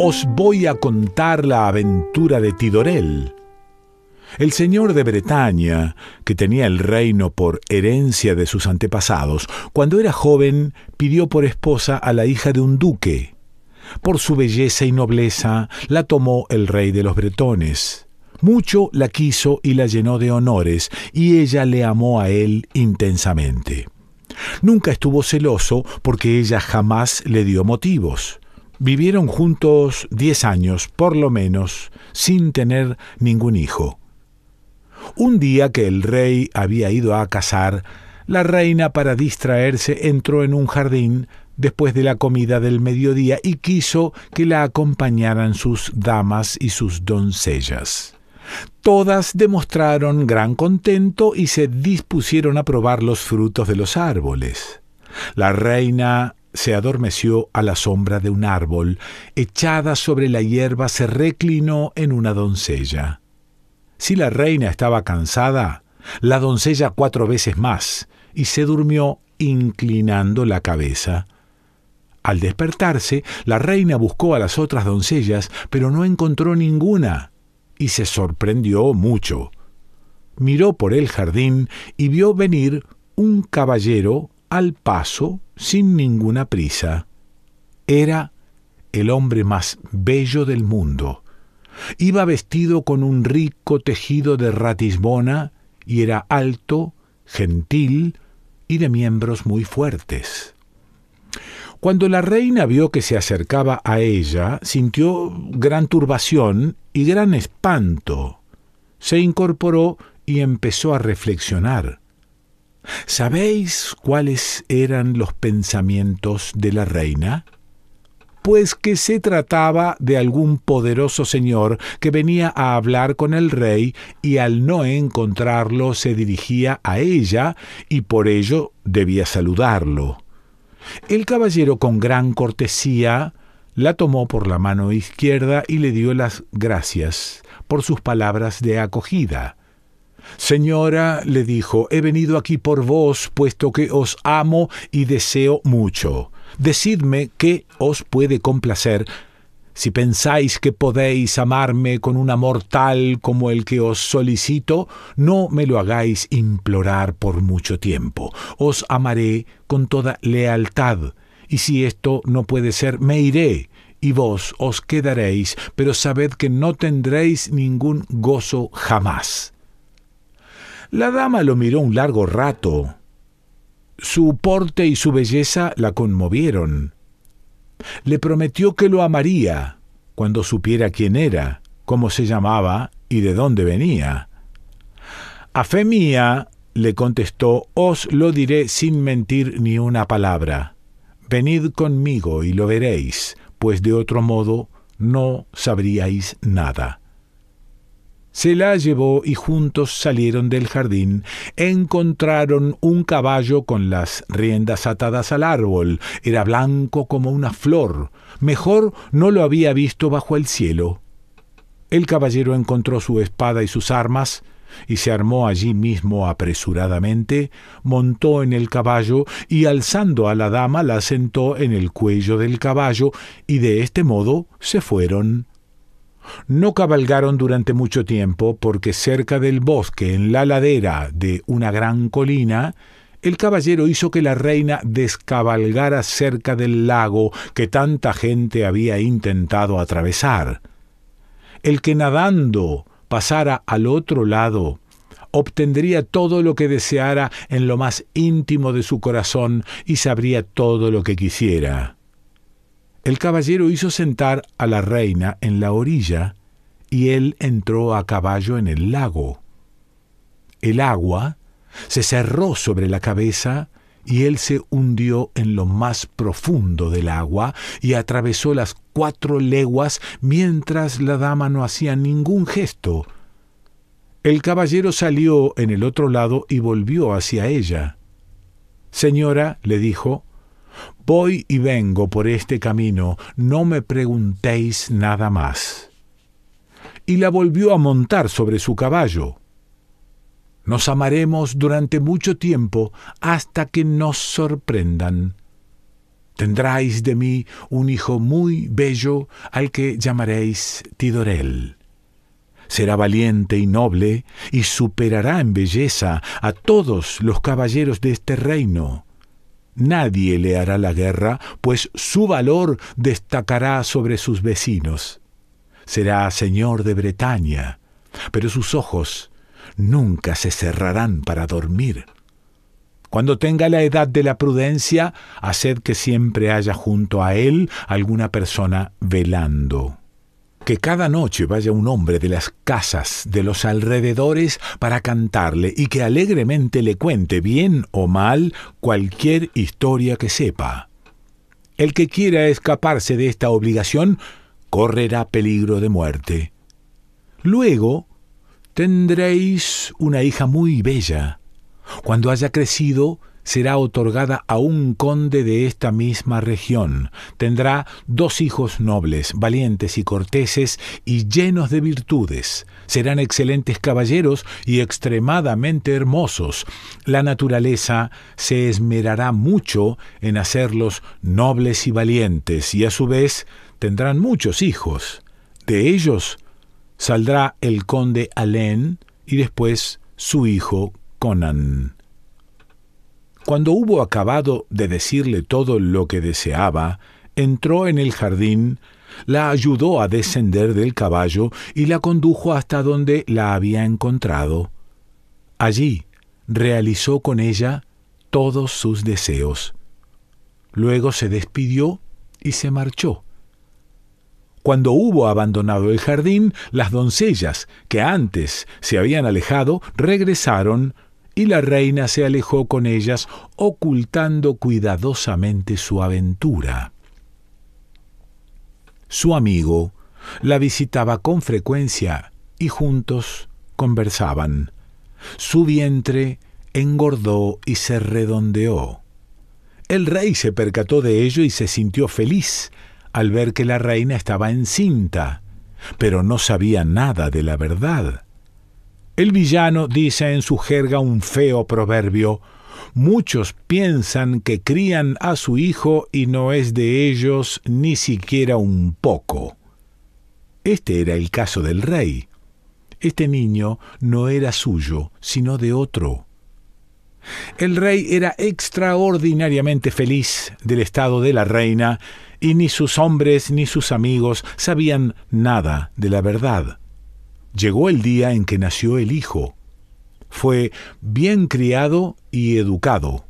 os voy a contar la aventura de Tidorel. El señor de Bretaña, que tenía el reino por herencia de sus antepasados, cuando era joven pidió por esposa a la hija de un duque. Por su belleza y nobleza la tomó el rey de los bretones. Mucho la quiso y la llenó de honores, y ella le amó a él intensamente. Nunca estuvo celoso porque ella jamás le dio motivos. Vivieron juntos diez años, por lo menos, sin tener ningún hijo. Un día que el rey había ido a cazar, la reina para distraerse entró en un jardín después de la comida del mediodía y quiso que la acompañaran sus damas y sus doncellas. Todas demostraron gran contento y se dispusieron a probar los frutos de los árboles. La reina se adormeció a la sombra de un árbol, echada sobre la hierba se reclinó en una doncella. Si la reina estaba cansada, la doncella cuatro veces más, y se durmió inclinando la cabeza. Al despertarse, la reina buscó a las otras doncellas, pero no encontró ninguna y se sorprendió mucho. Miró por el jardín y vio venir un caballero al paso sin ninguna prisa. Era el hombre más bello del mundo. Iba vestido con un rico tejido de ratisbona y era alto, gentil y de miembros muy fuertes. Cuando la reina vio que se acercaba a ella, sintió gran turbación y gran espanto. Se incorporó y empezó a reflexionar. ¿Sabéis cuáles eran los pensamientos de la reina? Pues que se trataba de algún poderoso señor que venía a hablar con el rey y al no encontrarlo se dirigía a ella y por ello debía saludarlo. El caballero con gran cortesía la tomó por la mano izquierda y le dio las gracias por sus palabras de acogida. Señora, le dijo, he venido aquí por vos, puesto que os amo y deseo mucho. Decidme qué os puede complacer si pensáis que podéis amarme con un amor tal como el que os solicito, no me lo hagáis implorar por mucho tiempo. Os amaré con toda lealtad, y si esto no puede ser, me iré, y vos os quedaréis, pero sabed que no tendréis ningún gozo jamás. La dama lo miró un largo rato. Su porte y su belleza la conmovieron le prometió que lo amaría cuando supiera quién era, cómo se llamaba y de dónde venía. A fe mía, le contestó, os lo diré sin mentir ni una palabra. Venid conmigo y lo veréis, pues de otro modo no sabríais nada. Se la llevó y juntos salieron del jardín. Encontraron un caballo con las riendas atadas al árbol. Era blanco como una flor. Mejor no lo había visto bajo el cielo. El caballero encontró su espada y sus armas, y se armó allí mismo apresuradamente, montó en el caballo y alzando a la dama la sentó en el cuello del caballo, y de este modo se fueron no cabalgaron durante mucho tiempo porque cerca del bosque, en la ladera de una gran colina, el caballero hizo que la reina descabalgara cerca del lago que tanta gente había intentado atravesar. El que nadando pasara al otro lado, obtendría todo lo que deseara en lo más íntimo de su corazón y sabría todo lo que quisiera. El caballero hizo sentar a la reina en la orilla y él entró a caballo en el lago. El agua se cerró sobre la cabeza y él se hundió en lo más profundo del agua y atravesó las cuatro leguas mientras la dama no hacía ningún gesto. El caballero salió en el otro lado y volvió hacia ella. Señora, le dijo, Voy y vengo por este camino, no me preguntéis nada más. Y la volvió a montar sobre su caballo. Nos amaremos durante mucho tiempo hasta que nos sorprendan. Tendráis de mí un hijo muy bello al que llamaréis Tidorel. Será valiente y noble y superará en belleza a todos los caballeros de este reino. Nadie le hará la guerra, pues su valor destacará sobre sus vecinos. Será señor de Bretaña, pero sus ojos nunca se cerrarán para dormir. Cuando tenga la edad de la prudencia, haced que siempre haya junto a él alguna persona velando. Que cada noche vaya un hombre de las casas de los alrededores para cantarle y que alegremente le cuente, bien o mal, cualquier historia que sepa. El que quiera escaparse de esta obligación correrá peligro de muerte. Luego tendréis una hija muy bella, cuando haya crecido, será otorgada a un conde de esta misma región. Tendrá dos hijos nobles, valientes y corteses y llenos de virtudes. Serán excelentes caballeros y extremadamente hermosos. La naturaleza se esmerará mucho en hacerlos nobles y valientes, y a su vez tendrán muchos hijos. De ellos saldrá el conde Alén y después su hijo Conan. Cuando hubo acabado de decirle todo lo que deseaba, entró en el jardín, la ayudó a descender del caballo y la condujo hasta donde la había encontrado. Allí realizó con ella todos sus deseos. Luego se despidió y se marchó. Cuando hubo abandonado el jardín, las doncellas, que antes se habían alejado, regresaron y la reina se alejó con ellas, ocultando cuidadosamente su aventura. Su amigo la visitaba con frecuencia y juntos conversaban. Su vientre engordó y se redondeó. El rey se percató de ello y se sintió feliz al ver que la reina estaba encinta, pero no sabía nada de la verdad. El villano dice en su jerga un feo proverbio, Muchos piensan que crían a su hijo y no es de ellos ni siquiera un poco. Este era el caso del rey. Este niño no era suyo, sino de otro. El rey era extraordinariamente feliz del estado de la reina, y ni sus hombres ni sus amigos sabían nada de la verdad. Llegó el día en que nació el hijo. Fue bien criado y educado.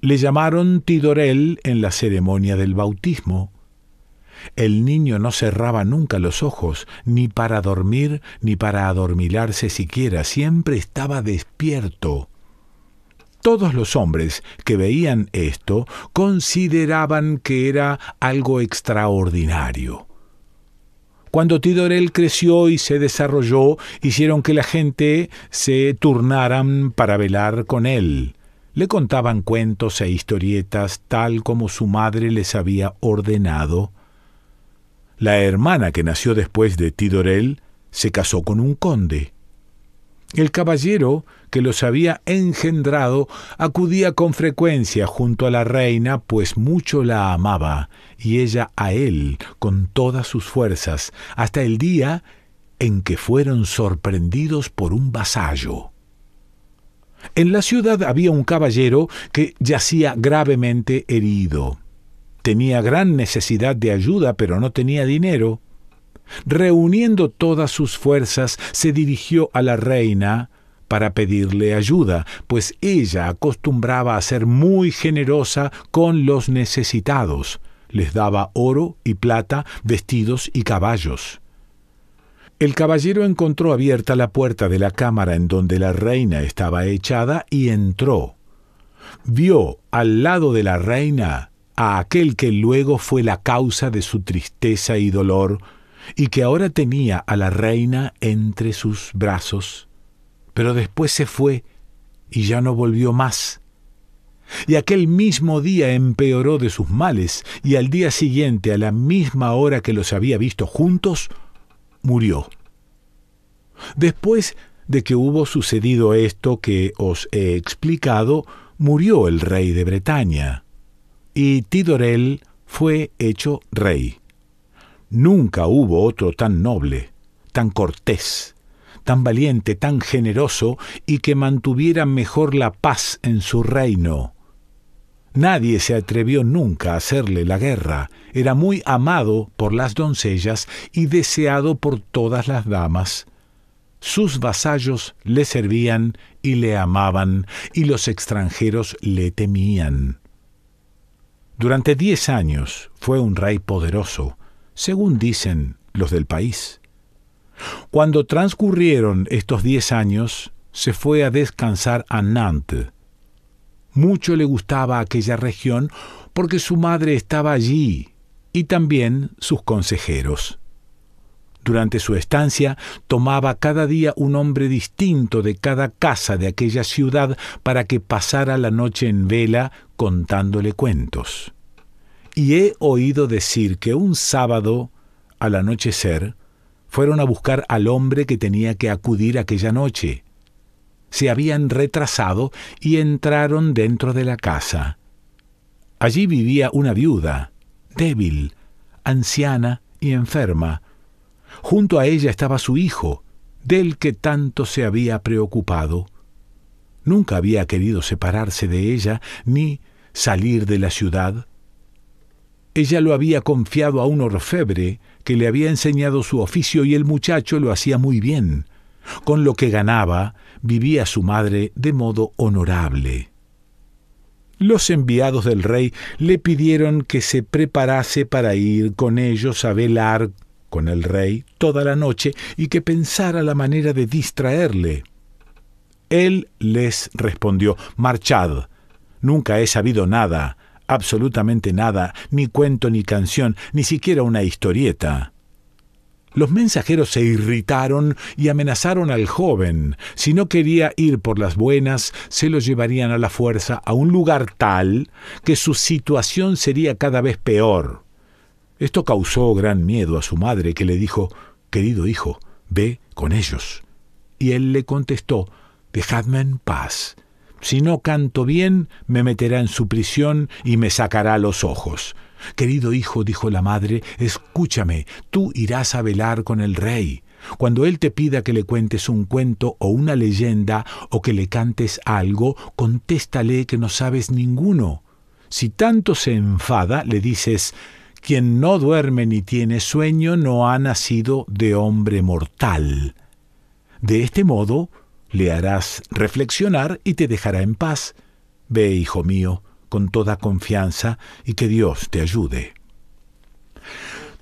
Le llamaron Tidorel en la ceremonia del bautismo. El niño no cerraba nunca los ojos, ni para dormir, ni para adormilarse siquiera, siempre estaba despierto. Todos los hombres que veían esto consideraban que era algo extraordinario. Cuando Tidorel creció y se desarrolló, hicieron que la gente se turnaran para velar con él. Le contaban cuentos e historietas tal como su madre les había ordenado. La hermana que nació después de Tidorel se casó con un conde. El caballero que los había engendrado acudía con frecuencia junto a la reina, pues mucho la amaba, y ella a él con todas sus fuerzas, hasta el día en que fueron sorprendidos por un vasallo. En la ciudad había un caballero que yacía gravemente herido. Tenía gran necesidad de ayuda, pero no tenía dinero. Reuniendo todas sus fuerzas, se dirigió a la reina para pedirle ayuda, pues ella acostumbraba a ser muy generosa con los necesitados. Les daba oro y plata, vestidos y caballos. El caballero encontró abierta la puerta de la cámara en donde la reina estaba echada y entró. Vio al lado de la reina a aquel que luego fue la causa de su tristeza y dolor, y que ahora tenía a la reina entre sus brazos, pero después se fue y ya no volvió más. Y aquel mismo día empeoró de sus males, y al día siguiente, a la misma hora que los había visto juntos, murió. Después de que hubo sucedido esto que os he explicado, murió el rey de Bretaña. y Tidorel fue hecho rey. Nunca hubo otro tan noble, tan cortés, tan valiente, tan generoso y que mantuviera mejor la paz en su reino. Nadie se atrevió nunca a hacerle la guerra. Era muy amado por las doncellas y deseado por todas las damas. Sus vasallos le servían y le amaban, y los extranjeros le temían. Durante diez años fue un rey poderoso, según dicen los del país. Cuando transcurrieron estos diez años, se fue a descansar a Nantes. Mucho le gustaba aquella región porque su madre estaba allí y también sus consejeros. Durante su estancia tomaba cada día un hombre distinto de cada casa de aquella ciudad para que pasara la noche en vela contándole cuentos. Y he oído decir que un sábado, al anochecer, fueron a buscar al hombre que tenía que acudir aquella noche. Se habían retrasado y entraron dentro de la casa. Allí vivía una viuda, débil, anciana y enferma, Junto a ella estaba su hijo, del que tanto se había preocupado. Nunca había querido separarse de ella ni salir de la ciudad. Ella lo había confiado a un orfebre que le había enseñado su oficio y el muchacho lo hacía muy bien. Con lo que ganaba, vivía su madre de modo honorable. Los enviados del rey le pidieron que se preparase para ir con ellos a velar con el rey toda la noche y que pensara la manera de distraerle. Él les respondió, Marchad, nunca he sabido nada, absolutamente nada, ni cuento ni canción, ni siquiera una historieta. Los mensajeros se irritaron y amenazaron al joven. Si no quería ir por las buenas, se lo llevarían a la fuerza a un lugar tal que su situación sería cada vez peor. Esto causó gran miedo a su madre, que le dijo Querido hijo, ve con ellos. Y él le contestó Dejadme en paz. Si no canto bien, me meterá en su prisión y me sacará los ojos. Querido hijo, dijo la madre, escúchame, tú irás a velar con el rey. Cuando él te pida que le cuentes un cuento o una leyenda o que le cantes algo, contéstale que no sabes ninguno. Si tanto se enfada, le dices quien no duerme ni tiene sueño no ha nacido de hombre mortal. De este modo le harás reflexionar y te dejará en paz. Ve, hijo mío, con toda confianza y que Dios te ayude.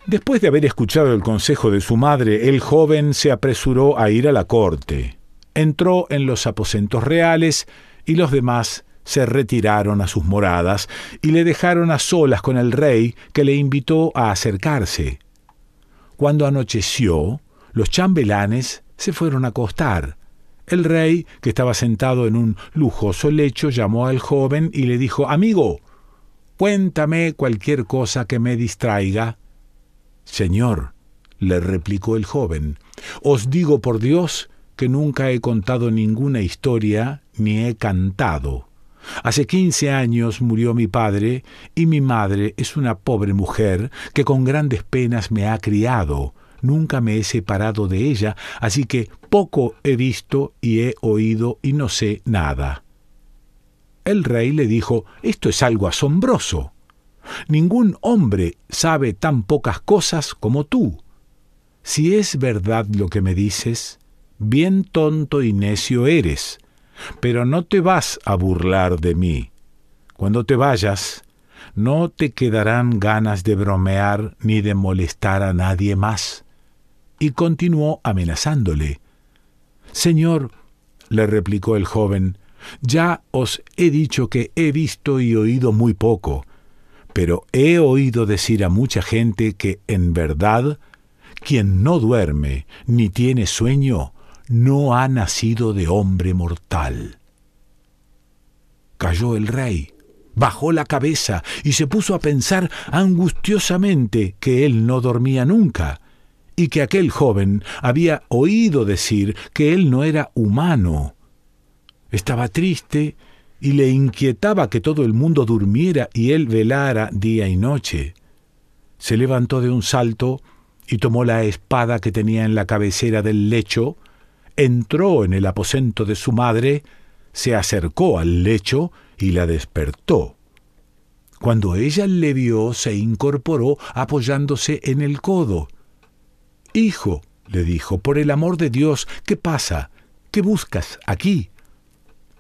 Después de haber escuchado el consejo de su madre, el joven se apresuró a ir a la corte. Entró en los aposentos reales y los demás se retiraron a sus moradas y le dejaron a solas con el rey, que le invitó a acercarse. Cuando anocheció, los chambelanes se fueron a acostar. El rey, que estaba sentado en un lujoso lecho, llamó al joven y le dijo Amigo, cuéntame cualquier cosa que me distraiga. Señor, le replicó el joven, os digo por Dios que nunca he contado ninguna historia ni he cantado. Hace quince años murió mi padre y mi madre es una pobre mujer que con grandes penas me ha criado. Nunca me he separado de ella, así que poco he visto y he oído y no sé nada. El rey le dijo, Esto es algo asombroso. Ningún hombre sabe tan pocas cosas como tú. Si es verdad lo que me dices, bien tonto y necio eres pero no te vas a burlar de mí. Cuando te vayas, no te quedarán ganas de bromear ni de molestar a nadie más. Y continuó amenazándole. Señor, le replicó el joven, ya os he dicho que he visto y oído muy poco, pero he oído decir a mucha gente que, en verdad, quien no duerme ni tiene sueño, no ha nacido de hombre mortal. Cayó el rey, bajó la cabeza y se puso a pensar angustiosamente que él no dormía nunca, y que aquel joven había oído decir que él no era humano. Estaba triste y le inquietaba que todo el mundo durmiera y él velara día y noche. Se levantó de un salto y tomó la espada que tenía en la cabecera del lecho, entró en el aposento de su madre, se acercó al lecho y la despertó. Cuando ella le vio, se incorporó apoyándose en el codo. Hijo, le dijo, por el amor de Dios, ¿qué pasa? ¿Qué buscas aquí?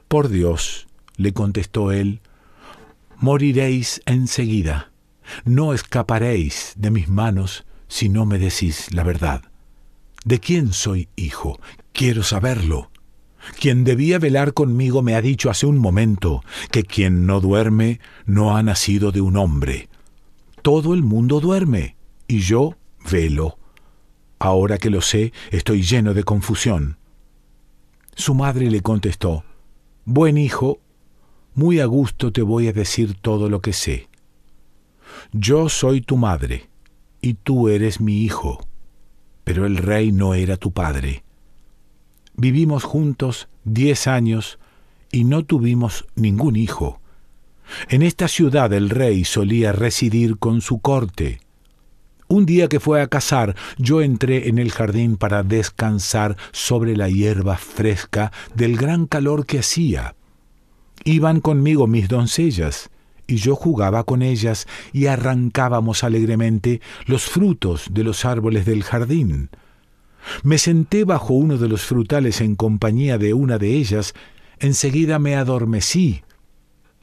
Por Dios, le contestó él, moriréis enseguida. No escaparéis de mis manos si no me decís la verdad. ¿De quién soy hijo? Quiero saberlo. Quien debía velar conmigo me ha dicho hace un momento que quien no duerme no ha nacido de un hombre. Todo el mundo duerme y yo velo. Ahora que lo sé, estoy lleno de confusión. Su madre le contestó, Buen hijo, muy a gusto te voy a decir todo lo que sé. Yo soy tu madre, y tú eres mi hijo, pero el rey no era tu padre. Vivimos juntos diez años y no tuvimos ningún hijo. En esta ciudad el rey solía residir con su corte. Un día que fue a cazar, yo entré en el jardín para descansar sobre la hierba fresca del gran calor que hacía. Iban conmigo mis doncellas, y yo jugaba con ellas y arrancábamos alegremente los frutos de los árboles del jardín. Me senté bajo uno de los frutales en compañía de una de ellas, enseguida me adormecí,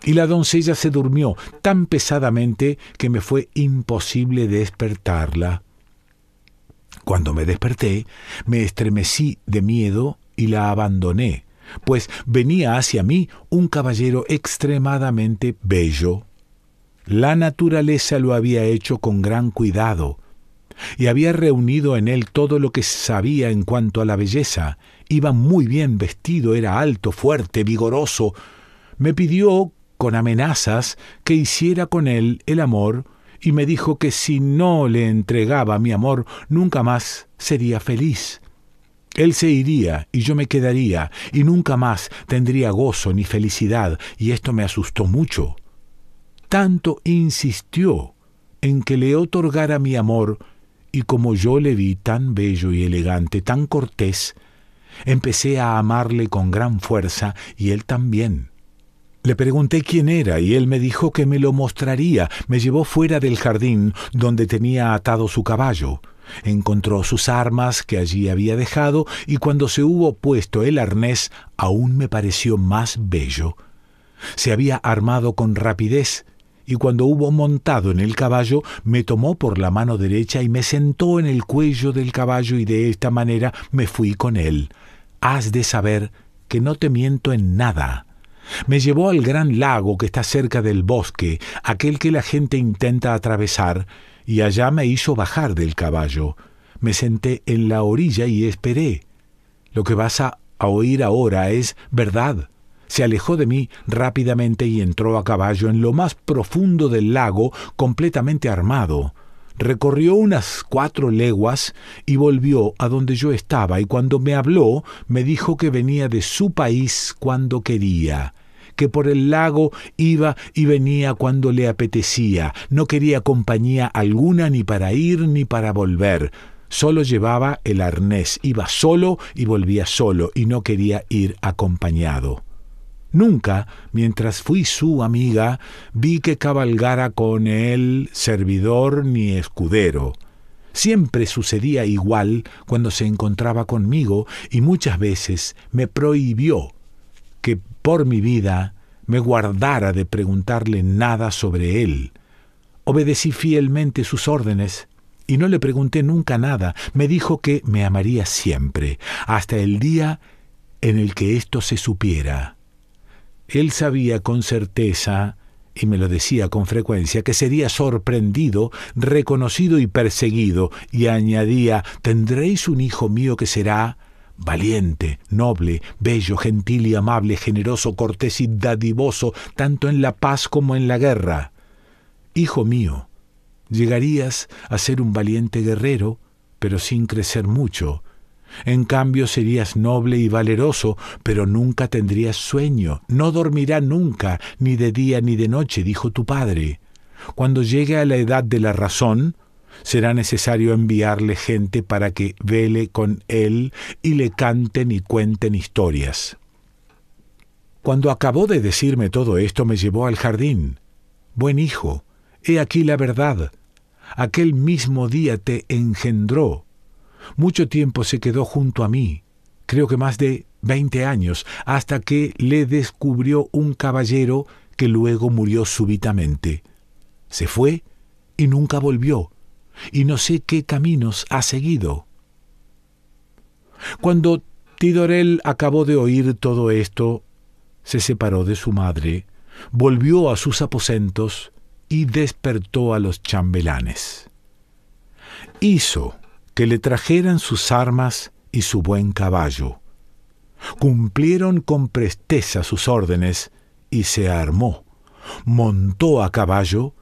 y la doncella se durmió tan pesadamente que me fue imposible despertarla. Cuando me desperté, me estremecí de miedo y la abandoné pues venía hacia mí un caballero extremadamente bello. La naturaleza lo había hecho con gran cuidado, y había reunido en él todo lo que sabía en cuanto a la belleza. Iba muy bien vestido, era alto, fuerte, vigoroso. Me pidió, con amenazas, que hiciera con él el amor, y me dijo que si no le entregaba mi amor, nunca más sería feliz. Él se iría y yo me quedaría y nunca más tendría gozo ni felicidad, y esto me asustó mucho. Tanto insistió en que le otorgara mi amor, y como yo le vi tan bello y elegante, tan cortés, empecé a amarle con gran fuerza y él también. Le pregunté quién era y él me dijo que me lo mostraría. Me llevó fuera del jardín donde tenía atado su caballo. Encontró sus armas que allí había dejado y cuando se hubo puesto el arnés aún me pareció más bello. Se había armado con rapidez y cuando hubo montado en el caballo me tomó por la mano derecha y me sentó en el cuello del caballo y de esta manera me fui con él. Has de saber que no te miento en nada. Me llevó al gran lago que está cerca del bosque, aquel que la gente intenta atravesar, y allá me hizo bajar del caballo. Me senté en la orilla y esperé. Lo que vas a, oír ahora es verdad. Se alejó de mí rápidamente y entró a caballo en lo más profundo del lago, completamente armado. Recorrió unas cuatro leguas y volvió a donde yo estaba, y cuando me habló me dijo que venía de su país cuando quería que por el lago iba y venía cuando le apetecía, no quería compañía alguna ni para ir ni para volver. Solo llevaba el arnés, iba solo y volvía solo, y no quería ir acompañado. Nunca, mientras fui su amiga, vi que cabalgara con él servidor ni escudero. Siempre sucedía igual cuando se encontraba conmigo y muchas veces me prohibió que por mi vida me guardara de preguntarle nada sobre él. Obedecí fielmente sus órdenes y no le pregunté nunca nada. Me dijo que me amaría siempre, hasta el día en el que esto se supiera. Él sabía con certeza, y me lo decía con frecuencia, que sería sorprendido, reconocido y perseguido, y añadía, tendréis un hijo mío que será valiente, noble, bello, gentil y amable, generoso, cortés y dadivoso, tanto en la paz como en la guerra. Hijo mío, llegarías a ser un valiente guerrero, pero sin crecer mucho, En cambio serías noble y valeroso, pero nunca tendrías sueño, no dormirá nunca, ni de día ni de noche, dijo tu padre. Cuando llegue a la edad de la razón, será necesario enviarle gente para que vele con él y le canten y cuenten historias. Cuando acabó de decirme todo esto me llevó al jardín. Buen hijo, he aquí la verdad. Aquel mismo día te engendró. Mucho tiempo se quedó junto a mí, creo que más de veinte años, hasta que le descubrió un caballero que luego murió súbitamente. Se fue y nunca volvió, y no sé qué caminos ha seguido. Cuando Tidorel acabó de oír todo esto, se separó de su madre, volvió a sus aposentos y despertó a los chambelanes. Hizo que le trajeran sus armas y su buen caballo. Cumplieron con presteza sus órdenes y se armó, montó a caballo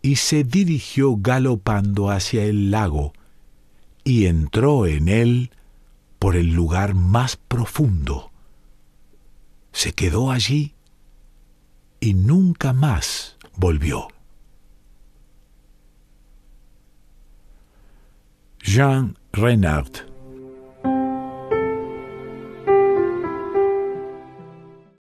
y se dirigió galopando hacia el lago, y entró en él por el lugar más profundo. Se quedó allí y nunca más volvió. Jean Reinhardt.